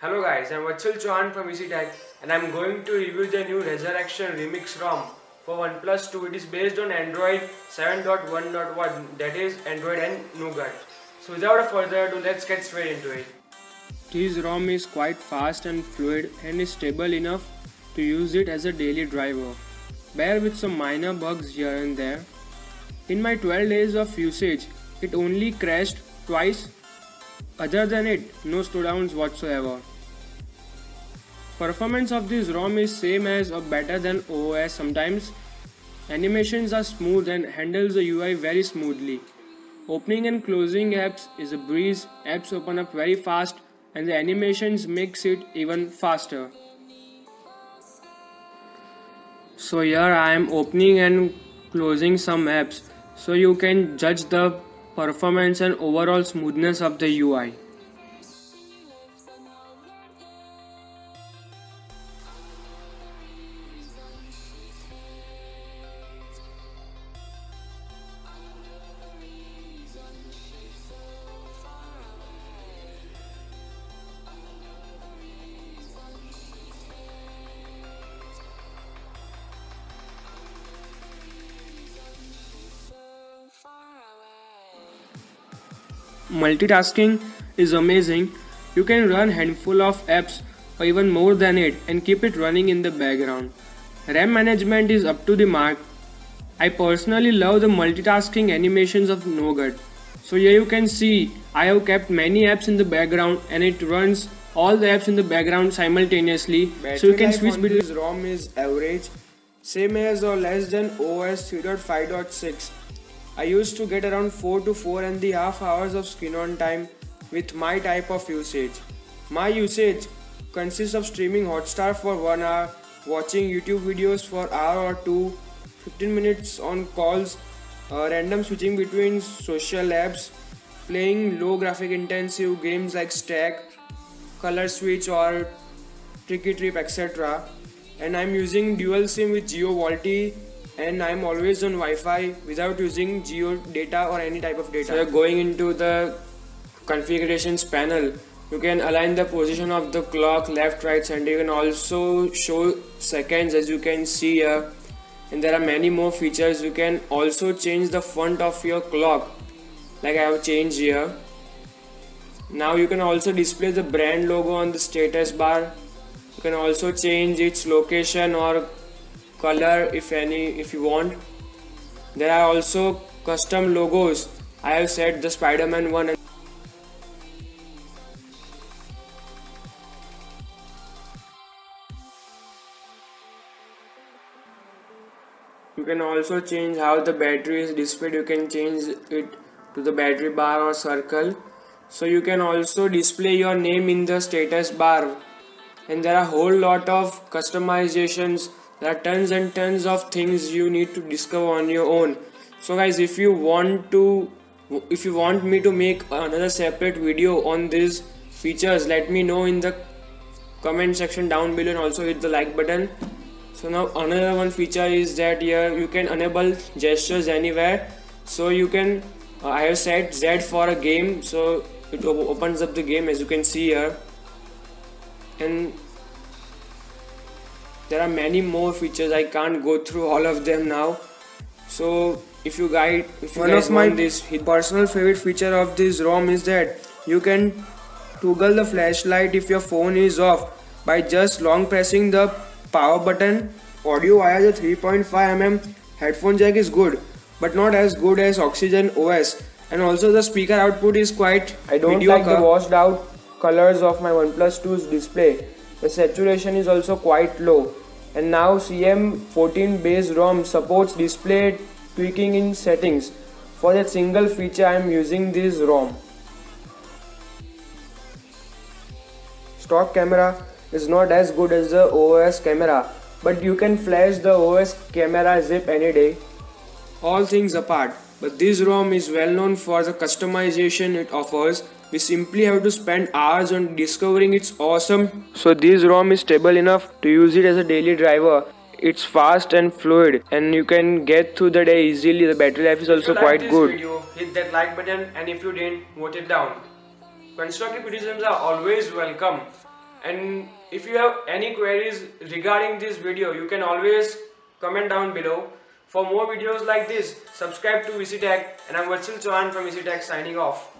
Hello guys, I'm Vachal Chauhan from VC Tech and I'm going to review the new Resurrection Remix ROM for OnePlus 2. It is based on Android 7.1.1 that is Android N Nougat. So without further ado, let's get straight into it. This ROM is quite fast and fluid and is stable enough to use it as a daily driver. Bear with some minor bugs here and there. In my 12 days of usage, it only crashed twice other than it, no slowdowns whatsoever. Performance of this ROM is same as or better than OS sometimes. Animations are smooth and handles the UI very smoothly. Opening and closing apps is a breeze, apps open up very fast and the animations makes it even faster. So here I am opening and closing some apps so you can judge the performance and overall smoothness of the UI. Multitasking is amazing. You can run handful of apps or even more than it and keep it running in the background. RAM management is up to the mark. I personally love the multitasking animations of Nougat. So here you can see I have kept many apps in the background and it runs all the apps in the background simultaneously. Battery so you can switch between this ROM is average, same as or less than OS 3.5.6. I used to get around 4 to 4 and the half hours of screen on time with my type of usage. My usage consists of streaming Hotstar for 1 hour, watching YouTube videos for hour or 2, 15 minutes on calls, uh, random switching between social apps, playing low graphic intensive games like Stack, Color Switch or Tricky Trip etc. And I'm using dual SIM with Jio VoLTE and I'm always on Wi-Fi without using Jio data or any type of data. So going into the configurations panel. You can align the position of the clock left, right, center. You can also show seconds as you can see here. And there are many more features. You can also change the font of your clock like I have changed here. Now you can also display the brand logo on the status bar. You can also change its location or color if any if you want. There are also custom logos. I have set the spider-man one you can also change how the battery is displayed. You can change it to the battery bar or circle. So you can also display your name in the status bar. And there are a whole lot of customizations there are tons and tons of things you need to discover on your own. So guys if you want to if you want me to make another separate video on these features let me know in the comment section down below and also hit the like button. So now another one feature is that here you can enable gestures anywhere. So you can uh, I have set Z for a game. So it op opens up the game as you can see here. And there are many more features i can't go through all of them now so if you guide if you One guys of my this personal favorite feature of this rom is that you can toggle the flashlight if your phone is off by just long pressing the power button audio via the 3.5 mm headphone jack is good but not as good as oxygen os and also the speaker output is quite I don't mediocre. like the washed out colors of my OnePlus 2's display. The saturation is also quite low. And now CM14 base ROM supports display tweaking in settings. For that single feature I am using this ROM. Stock camera is not as good as the OS camera, but you can flash the OS camera zip any day. all things apart but this ROM is well known for the customization it offers we simply have to spend hours on discovering its awesome So this ROM is stable enough to use it as a daily driver. It's fast and fluid and you can get through the day easily. The battery life is also if you quite like good. This video, hit that like button and if you didn't, vote it down. Constructive criticisms are always welcome. And if you have any queries regarding this video, you can always comment down below. For more videos like this, subscribe to VC Tech and I'm Vatsil Chauhan from VC Tech signing off.